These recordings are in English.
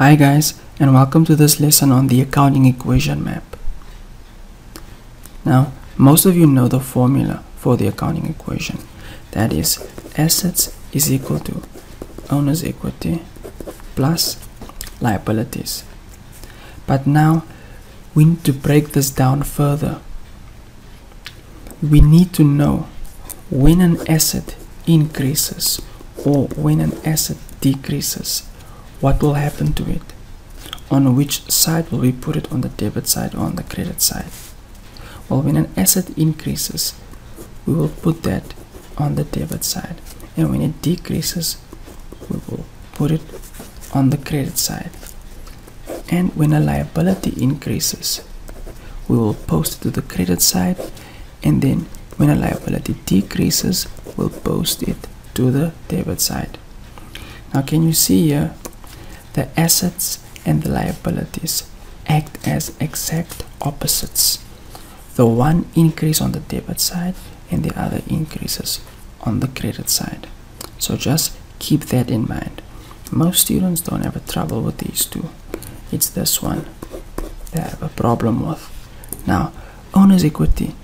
Hi guys and welcome to this lesson on the accounting equation map. Now most of you know the formula for the accounting equation that is assets is equal to owner's equity plus liabilities. But now we need to break this down further. We need to know when an asset increases or when an asset decreases what will happen to it? On which side will we put it? On the debit side or on the credit side? Well when an asset increases we will put that on the debit side. And when it decreases we will put it on the credit side. And when a liability increases we will post it to the credit side. And then when a liability decreases we'll post it to the debit side. Now can you see here the assets and the liabilities act as exact opposites. The one increase on the debit side and the other increases on the credit side. So just keep that in mind. Most students don't have a trouble with these two. It's this one they have a problem with. Now, owner's equity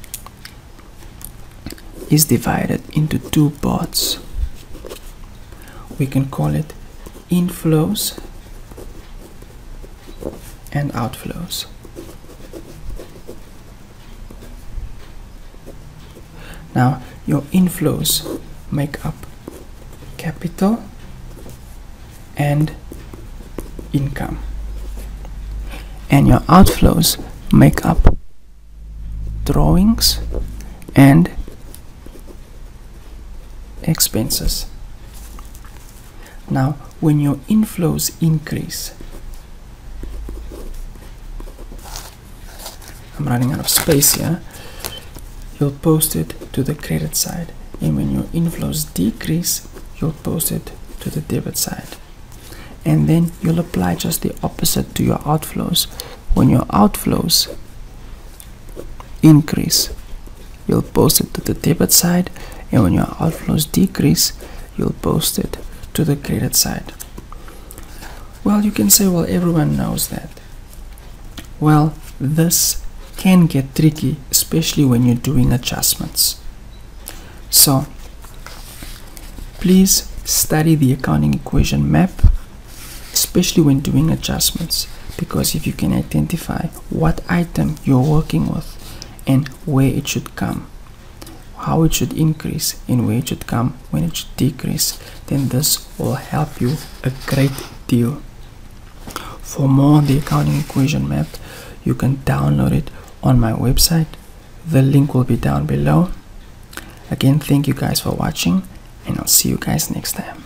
is divided into two parts. We can call it inflows and outflows. Now, your inflows make up capital and income, and your outflows make up drawings and expenses. Now, when your inflows increase, I'm running out of space here, you'll post it to the credit side. And when your inflows decrease, you'll post it to the debit side. And then you'll apply just the opposite to your outflows. When your outflows increase, you'll post it to the debit side. And when your outflows decrease, you'll post it to the credit side. Well, you can say, well, everyone knows that. Well, this can get tricky, especially when you're doing adjustments. So, please study the accounting equation map, especially when doing adjustments, because if you can identify what item you're working with and where it should come, how it should increase and where it should come when it should decrease, then this will help you a great deal. For more on the accounting equation map, you can download it on my website. The link will be down below. Again, thank you guys for watching, and I'll see you guys next time.